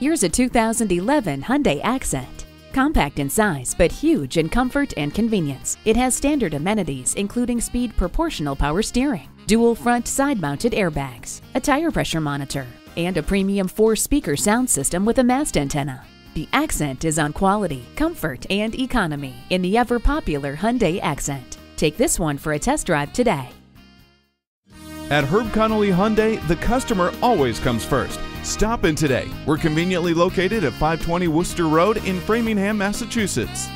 Here's a 2011 Hyundai Accent. Compact in size, but huge in comfort and convenience. It has standard amenities, including speed proportional power steering, dual front side mounted airbags, a tire pressure monitor, and a premium four speaker sound system with a mast antenna. The Accent is on quality, comfort, and economy in the ever popular Hyundai Accent. Take this one for a test drive today. At Herb Connolly Hyundai, the customer always comes first. Stop in today. We're conveniently located at 520 Worcester Road in Framingham, Massachusetts.